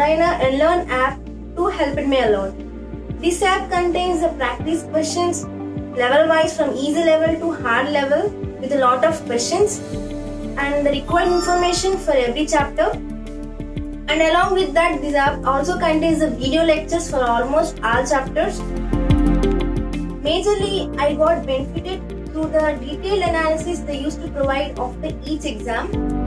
nLearn app too helped me a lot. This app contains the practice questions level wise from easy level to hard level with a lot of questions and the required information for every chapter. And along with that, this app also contains the video lectures for almost all chapters. Majorly, I got benefited through the detailed analysis they used to provide after each exam.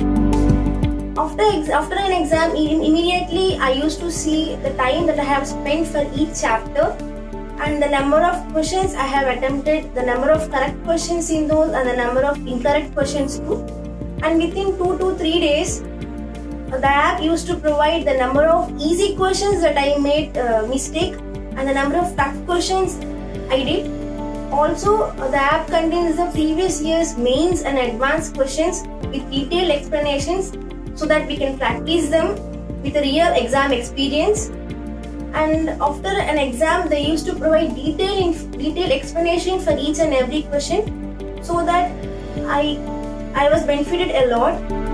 After, after an exam, im- immediately I used to see the time that I have spent for each chapter and the number of questions I have attempted, the number of correct questions in those, and the number of incorrect questions too. And within two to three days, the app used to provide the number of easy questions that I made uh, mistake and the number of tough questions I did. Also, uh, the app contains the previous year's mains and advanced questions with detailed explanations so that we can practice them with a real exam experience. And after an exam, they used to provide detailed detailed explanation for each and every question so that I I was benefited a lot